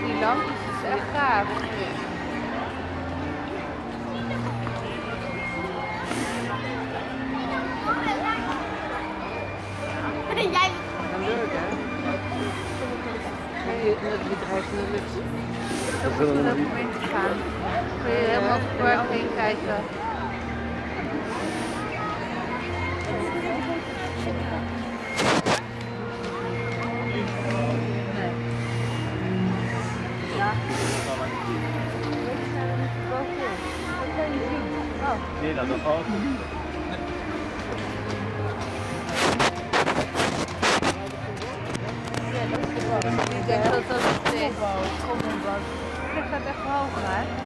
al die lampjes, is echt gaaf. Jij leuk hè? Nee, het bedrijf. Zo goed om om in te gaan. Kun je helemaal park heen kijken. Nee, dat nog wel. Ik denk dat dat is. Kom, Dat gaat echt hoog?